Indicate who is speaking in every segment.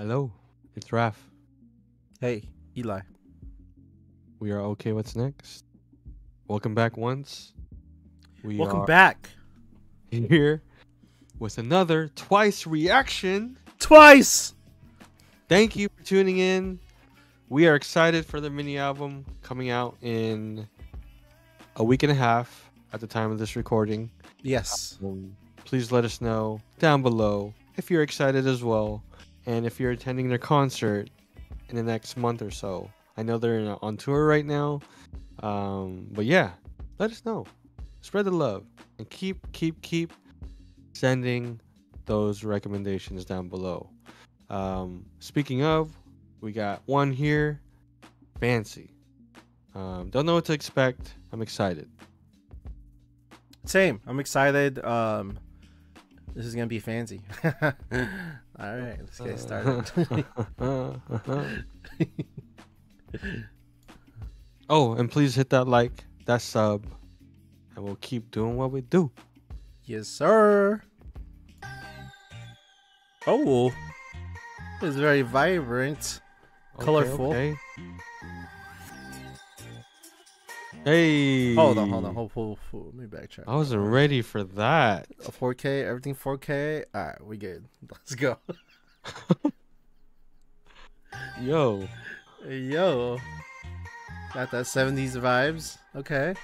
Speaker 1: Hello, it's Raph.
Speaker 2: Hey, Eli.
Speaker 1: We are okay. What's next? Welcome back once. We
Speaker 2: Welcome
Speaker 1: are
Speaker 2: back.
Speaker 1: here with another twice reaction.
Speaker 2: Twice.
Speaker 1: Thank you for tuning in. We are excited for the mini album coming out in a week and a half at the time of this recording.
Speaker 2: Yes.
Speaker 1: Um, please let us know down below if you're excited as well and if you're attending their concert in the next month or so. I know they're in, on tour right now. Um, but yeah, let us know. Spread the love and keep, keep, keep sending those recommendations down below. Um, speaking of, we got one here Fancy. Um, don't know what to expect. I'm excited.
Speaker 2: Same. I'm excited. Um, this is gonna be fancy. All right, let's get started.
Speaker 1: oh, and please hit that like, that sub, and we'll keep doing what we do.
Speaker 2: yes, sir. Oh, it's very vibrant.
Speaker 1: Okay,
Speaker 2: Colorful.
Speaker 1: okay. Hey.
Speaker 2: Hold on, hold on, hold, hold, hold. Let me backtrack.
Speaker 1: I wasn't ready for that.
Speaker 2: A 4K, everything 4K. All right, we good. Let's go.
Speaker 1: Yo.
Speaker 2: Yo, got that 70s vibes. Okay.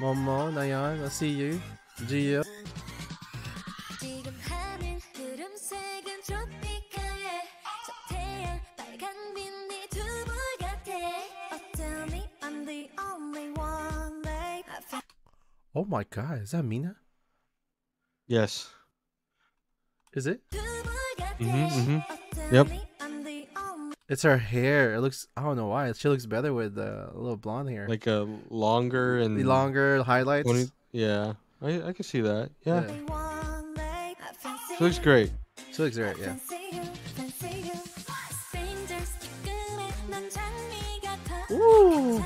Speaker 2: Momo, Nayeon, I see you. Jihyo. my god, is that Mina?
Speaker 1: Yes.
Speaker 2: Is it?
Speaker 1: Mm-hmm,
Speaker 3: mm-hmm, mm-hmm.
Speaker 1: Yep.
Speaker 2: It's her hair. It looks. I don't know why. She looks better with uh, a little blonde hair.
Speaker 1: Like a longer and
Speaker 2: the longer highlights.
Speaker 1: 20, yeah, I I can see that. Yeah.
Speaker 2: yeah.
Speaker 1: She looks great.
Speaker 2: She looks great. Yeah. Ooh.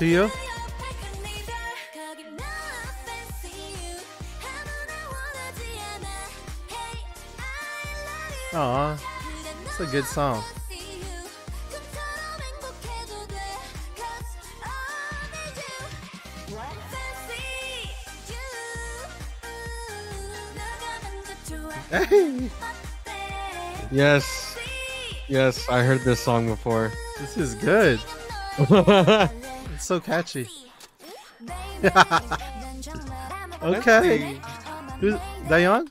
Speaker 3: Love you
Speaker 2: Aw, it's a good song. Hey,
Speaker 1: Yes. Yes, I heard this song before.
Speaker 2: this is good. It's so catchy. Okay. Who's Dahyun?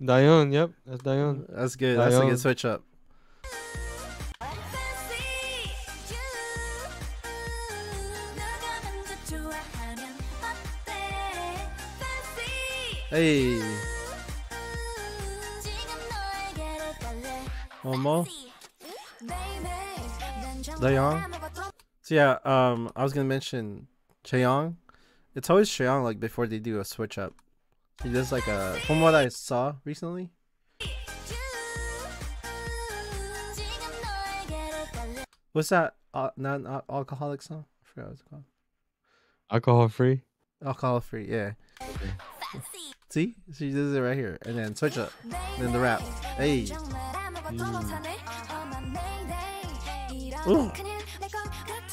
Speaker 1: Dahyun, yep, that's Dahyun.
Speaker 2: That's good. That's a good switch up. Hey, Momo. Dahyun. So yeah, um, I was gonna mention Cheong. It's always Cheong like before they do a switch up. He does like a from what I saw recently. What's that? Uh, non alcoholic song? I forgot what it's called.
Speaker 1: Alcohol free.
Speaker 2: Alcohol free. Yeah. See, she does it right here, and then switch up, then the rap. Hey. Ooh.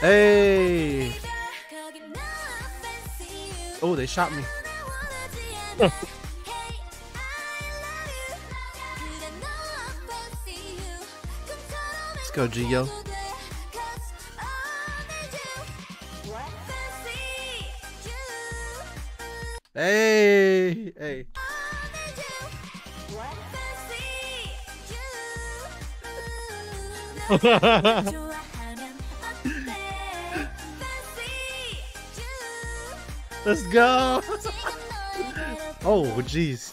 Speaker 2: Hey! Oh, they shot me.
Speaker 3: Let's go, Jihyo. Hey, hey. Let's go. Oh, jeez.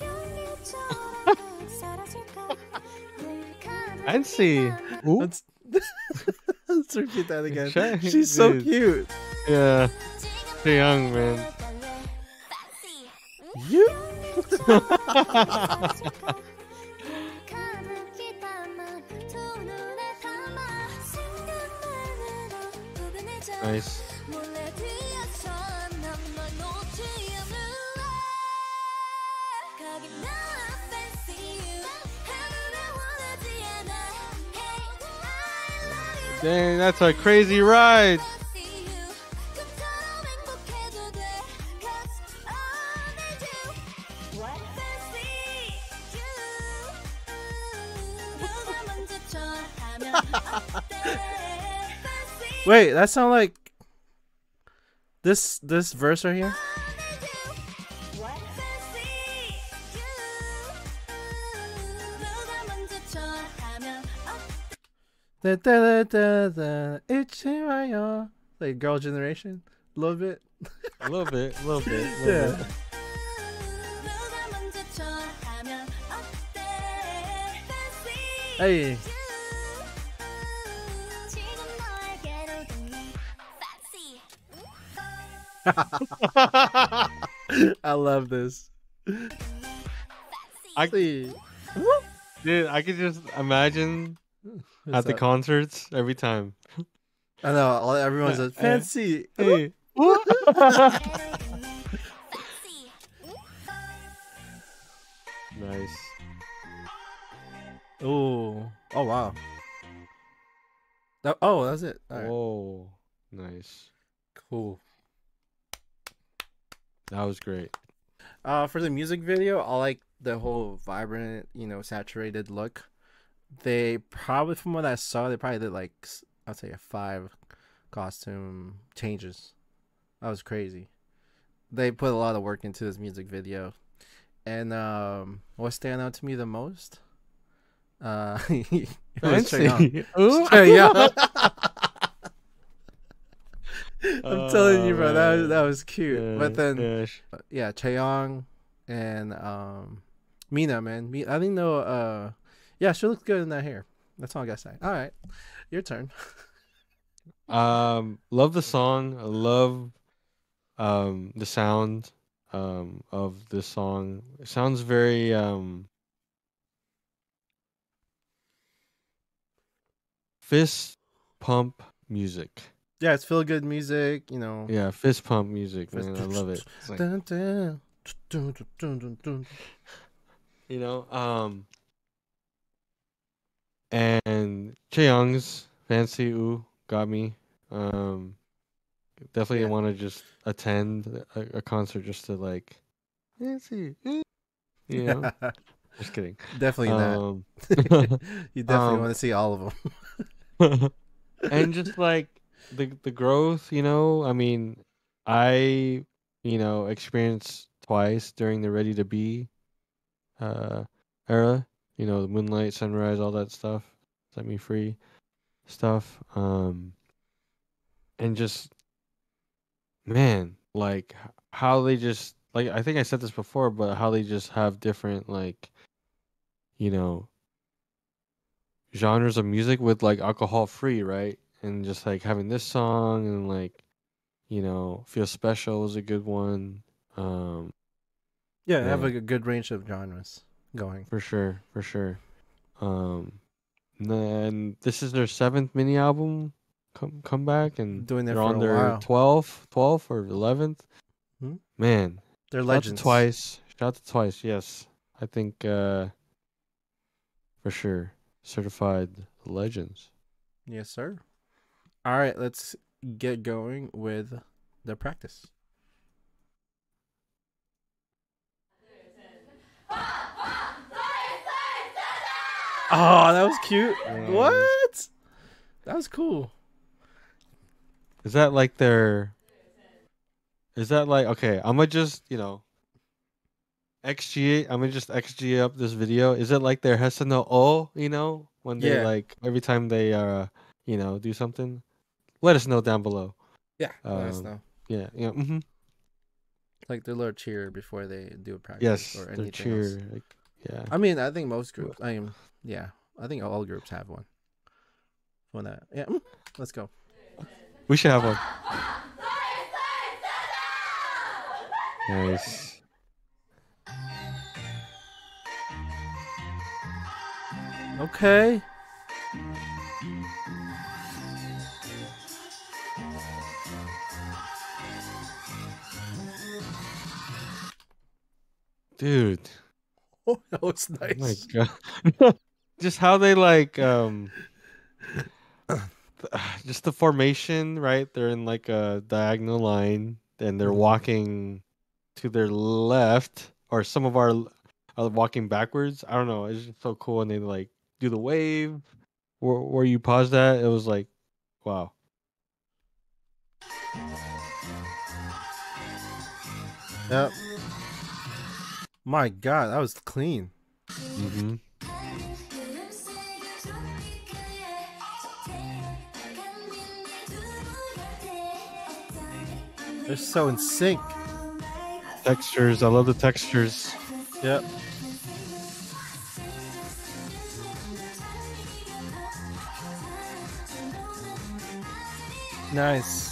Speaker 1: Fancy. Ooh.
Speaker 3: Let's, let's repeat that again.
Speaker 1: Sure,
Speaker 3: She's so cute.
Speaker 1: Yeah. Too young, man.
Speaker 3: You.
Speaker 1: Nice. Dang, that's a crazy ride.
Speaker 3: Wait, that sound like this this verse right here. Da, da, da, da, da, like Girl Generation, a little bit.
Speaker 1: a little bit, a little bit. Little
Speaker 3: yeah.
Speaker 1: Bit.
Speaker 3: Hey. I love this.
Speaker 1: I, Dude, I could just imagine
Speaker 3: what's
Speaker 1: at the concerts every time.
Speaker 3: I know all everyone's a
Speaker 1: uh,
Speaker 3: fancy.
Speaker 1: Hey. nice.
Speaker 3: Oh, oh wow. That, oh, that's it. Right.
Speaker 1: Whoa. Nice.
Speaker 3: Cool.
Speaker 1: That was great.
Speaker 3: Uh, for the music video, I like the whole vibrant, you know, saturated look. They probably, from what I saw, they probably did like I'd say five costume changes. That was crazy. They put a lot of work into this music video, and um, what stand out to me the most? Uh, it was.
Speaker 1: Ooh.
Speaker 3: Chaeyoung. I'm telling you,
Speaker 1: Oh,
Speaker 3: bro, that was, that was cute.
Speaker 1: Yeah,
Speaker 3: but then
Speaker 1: yeah, sh-
Speaker 3: yeah, Chaeyoung and um Mina, man. I didn't know. Uh, yeah, she looks good in that hair. That's all I gotta say. All right, your turn.
Speaker 1: Um, love the song. I love um the sound um of this song. It sounds very um fist pump music.
Speaker 3: Yeah, it's feel good music. You know.
Speaker 1: Yeah, fist pump music, man. I love it. Like, you know, um and Chaeyoung's fancy ooh got me. Um definitely
Speaker 3: Yeah.
Speaker 1: want to just attend a, a concert just to like fancy ooh, you know. just kidding.
Speaker 3: definitely
Speaker 1: Um
Speaker 3: not. you definitely
Speaker 1: um,
Speaker 3: want to see all of them.
Speaker 1: and just like the the growth, you know. I mean, I you know experienced twice during the Ready to Be uh era. You know, the Moonlight, Sunrise, all that stuff. Set me free stuff. Um, and just man, like how they just like I think I said this before, but how they just have different like you know genres of music with like alcohol free, right? And just like having this song and like you know, Feel Special is a good one. Um
Speaker 3: yeah, have
Speaker 1: yeah.
Speaker 3: a good range of genres going.
Speaker 1: for sure, for sure. Um and then this is their seventh mini album come come back and
Speaker 3: Doing
Speaker 1: they're on their
Speaker 3: while.
Speaker 1: 12th 12th or 11th.
Speaker 3: Hmm?
Speaker 1: Man,
Speaker 3: They're legends.
Speaker 1: twice. Shout out to twice. Yes, I think uh, for sure certified legends.
Speaker 3: Yes, sir. All right, let's get going with the practice. Oh, that was cute.
Speaker 1: Yeah.
Speaker 3: What? That was cool.
Speaker 1: Is that like their? Is that like okay? I'm gonna just you know. XG, I'm gonna just XG up this video. Is it like their Hesano O, you know, when they
Speaker 3: Yeah.
Speaker 1: like every time they uh, you know, do something? Let us know down below.
Speaker 3: Yeah. let us
Speaker 1: Um,
Speaker 3: know.
Speaker 1: Yeah, yeah. hmm
Speaker 3: Like their little cheer before they do a practice
Speaker 1: Yes,
Speaker 3: or anything
Speaker 1: cheer.
Speaker 3: else.
Speaker 1: Like, yeah.
Speaker 3: I mean, I think most groups. I mean, yeah, I think all groups have one. One that. Yeah. mm, Let's go.
Speaker 1: We should have one. Nice.
Speaker 3: Okay.
Speaker 1: Dude.
Speaker 3: Oh, that was
Speaker 1: Oh my
Speaker 3: nice.
Speaker 1: god. just how they like um just the formation, right? They're in like a diagonal line and they're
Speaker 3: Mhm.
Speaker 1: walking to their left or some of our are walking backwards. I don't know. It's just so cool and they like do the wave where where you pause that. It was like wow.
Speaker 3: Yep. My God, that was clean.
Speaker 1: hmm
Speaker 3: They're so in sync.
Speaker 1: Textures. I love the textures.
Speaker 3: Yep. Nice.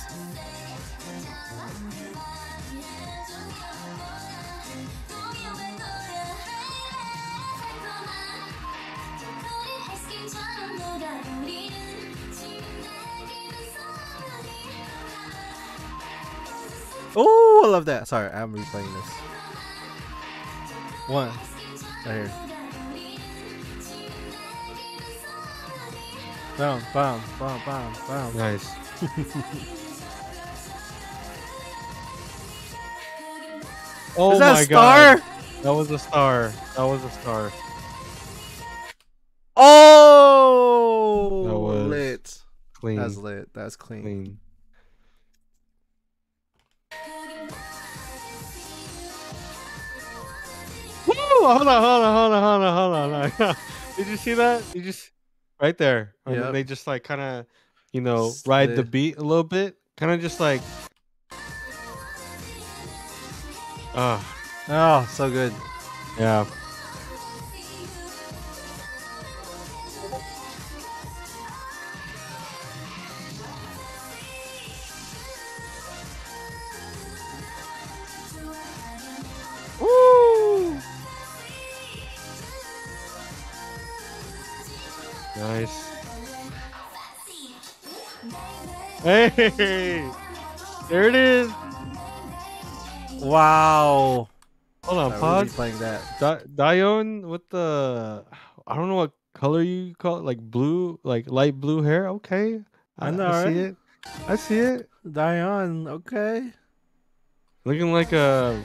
Speaker 3: Love that. Sorry, I'm replaying this. One. Right here. Boom, boom, boom, boom, boom.
Speaker 1: Nice. oh
Speaker 3: Is that
Speaker 1: my
Speaker 3: a star?
Speaker 1: god. That was a star. That was a star.
Speaker 3: Oh,
Speaker 1: That was
Speaker 3: lit.
Speaker 1: Clean.
Speaker 3: That's lit. That's clean.
Speaker 1: clean. Woo! Hold on, hold on, hold on, hold on, hold on. Did you see that? You just right there.
Speaker 3: Yep.
Speaker 1: they just like kind of, you know, ride the beat a little bit. Kind of just like. Ah,
Speaker 3: Oh, so good.
Speaker 1: yeah. Hey, there it is.
Speaker 3: Wow.
Speaker 1: Hold on,
Speaker 3: I
Speaker 1: pause.
Speaker 3: playing that.
Speaker 1: Di- Dahyun with the I don't know what color you call it, like blue, like light blue hair. Okay,
Speaker 3: I know,
Speaker 1: I see
Speaker 3: right?
Speaker 1: it. I see it.
Speaker 3: Dahyun, okay.
Speaker 1: Looking like a,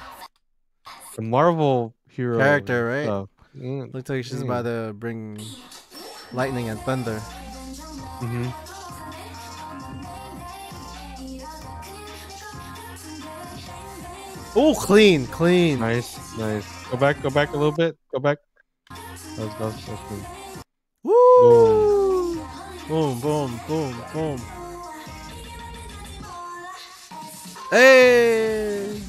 Speaker 1: a Marvel hero
Speaker 3: Character, right?
Speaker 1: stuff. Yeah.
Speaker 3: Looks like she's
Speaker 1: Mm.
Speaker 3: about to bring lightning and thunder.
Speaker 1: hmm
Speaker 3: Oh, clean, clean.
Speaker 1: Nice, nice. Go back, go back a little bit. Go back. That was, that was, that was good.
Speaker 3: Woo! Boom, boom, boom, boom. Hey!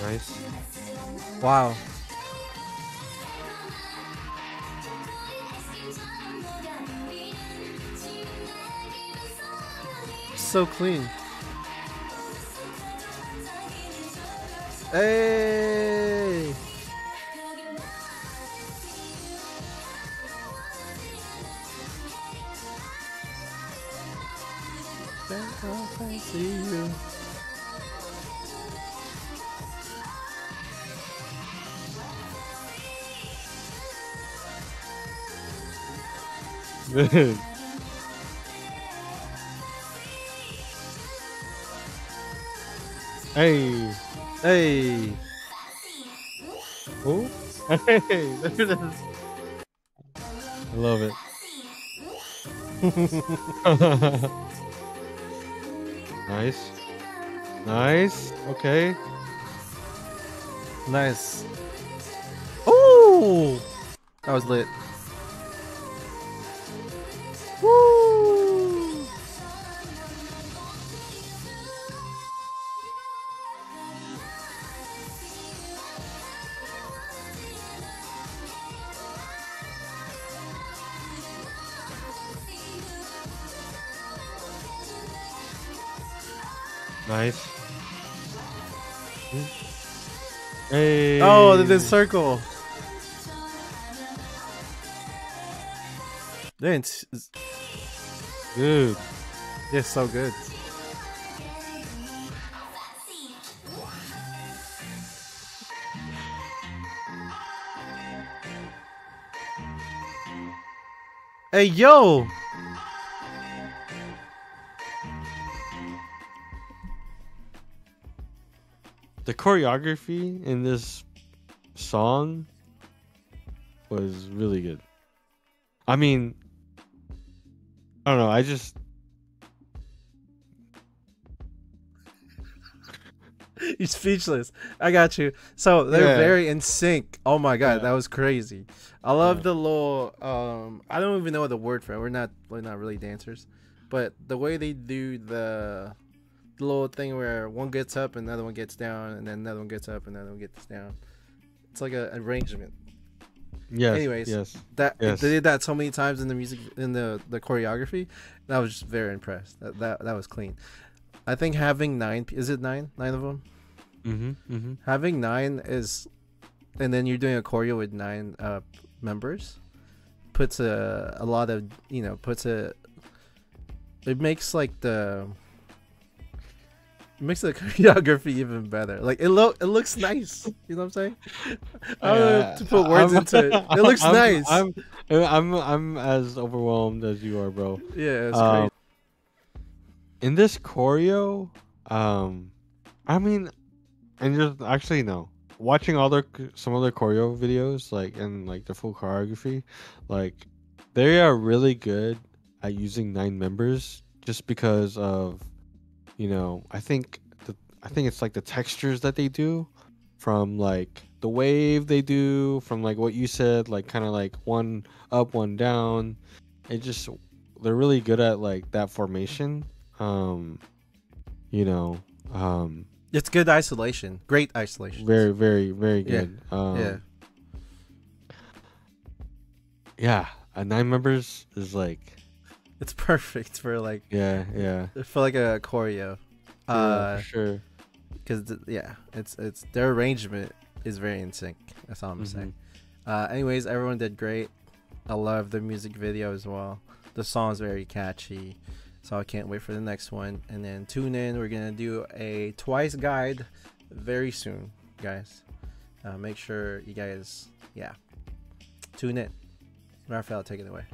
Speaker 1: Nice.
Speaker 3: Wow. So clean. Hey! I see you.
Speaker 1: Good. Hey.
Speaker 3: Hey.
Speaker 1: Oh. Hey. There it is. I love it. nice. Nice. Okay.
Speaker 3: Nice. Ooh. That was lit. The circle. It's
Speaker 1: Dude.
Speaker 3: it's so good. Hey yo!
Speaker 1: The choreography in this song was really good. I mean, I don't know. I just
Speaker 3: You're speechless. I got you. So they're
Speaker 1: Yeah.
Speaker 3: very in sync. Oh my god,
Speaker 1: Yeah.
Speaker 3: that was crazy. I love
Speaker 1: Yeah.
Speaker 3: the little um I don't even know the word for it. We're not we're not really dancers. But the way they do the, the little thing where one gets up and another one gets down and then another one gets up and another one gets down. It's like a arrangement.
Speaker 1: yes.
Speaker 3: Anyways.
Speaker 1: yes.
Speaker 3: That
Speaker 1: Yes.
Speaker 3: they did that so many times in the music in the the choreography. And I was just very impressed. That that, that was clean. I think having nine is it nine? Nine of them?
Speaker 1: Mm-hmm. Mm-hmm.
Speaker 3: having nine is and then you're doing a choreo with nine uh members puts a a lot of you know puts a it makes like the makes the choreography even better. Like it look it looks nice. You know what i'm saying? I don't know to put words
Speaker 1: I'm-
Speaker 3: into it. It looks
Speaker 1: I'm-
Speaker 3: nice.
Speaker 1: I'm, I'm I'm as overwhelmed as you are, bro.
Speaker 3: yeah it's
Speaker 1: Um,
Speaker 3: crazy.
Speaker 1: in this choreo, um, I mean, and just actually no, watching other some other choreo videos, like and like the full choreography, like they are really good at using nine members, just because of, you know, I think the I think it's like the textures that they do, from like the wave they do, from like what you said, like kind of like one up, one down. It just they're really good at like that formation. Um you know um
Speaker 3: it's good isolation great isolation
Speaker 1: very very very
Speaker 3: Yeah,
Speaker 1: good. Um
Speaker 3: yeah.
Speaker 1: yeah uh, nine members is like
Speaker 3: it's perfect for like
Speaker 1: yeah yeah,
Speaker 3: for like a choreo
Speaker 1: yeah
Speaker 3: uh
Speaker 1: for sure
Speaker 3: because yeah, it's it's their arrangement is very in sync. That's all I'm
Speaker 1: Mhm.
Speaker 3: saying. Uh, anyways, everyone did great. I love the music video as well. The song's very catchy, so I can't wait for the next one. And then tune in. We're gonna do a twice guide very soon, guys. Uh, make sure you guys, yeah, tune in. Raphael, take it away.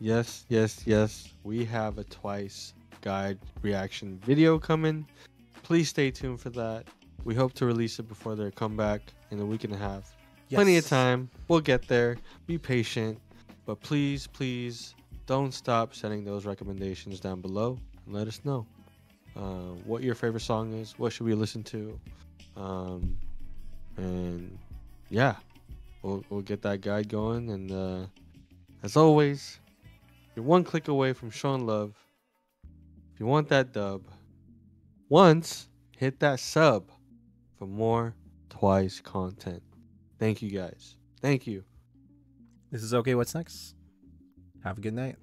Speaker 1: Yes yes yes we have a twice guide reaction video coming please stay tuned for that we hope to release it before their comeback in a week and a half plenty of time. We'll get there. Be patient. But please, please don't stop sending those recommendations down below and let us know uh, what your favorite song is. What should we listen to? Um, and yeah, we'll, we'll get that guide going. And uh, as always, you're one click away from showing love. If you want that dub, once hit that sub for more twice content. Thank you guys. Thank you.
Speaker 3: This is okay. What's next? Have a good night.